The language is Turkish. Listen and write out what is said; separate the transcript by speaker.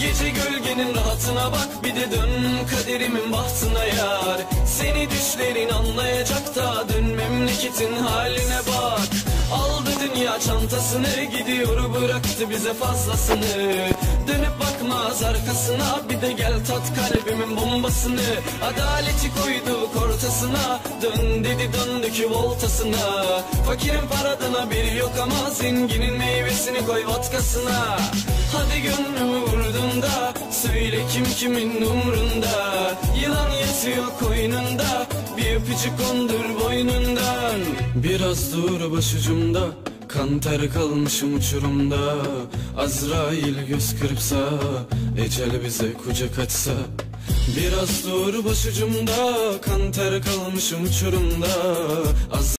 Speaker 1: Gece gölgenin rahatına bak bir de dön kaderimin bahtına yar. Seni düşlerin anlayacak da dön memleketin haline bak Aldı dünya çantasını gidiyor bıraktı bize fazlasını. Dönüp bakmaz arkasına bir de gel tat kalbimin bombasını. Adaleti koyduk ortasına dön dedi döndük voltasına. Fakirin paradan haberi yok ama zenginin meyvesini koy vodkasına. Hadi gönlümü vurdun da Söyle kim kimin umrunda. Yılan yatıyor koynunda Bir öpücük kondur boynundan Biraz dur başucumda Kan ter kalmışım uçurumda. Azrail göz kırpsa Ecel bize kucak açsa. Biraz dur başucumda Kan ter kalmışım uçurumda. Az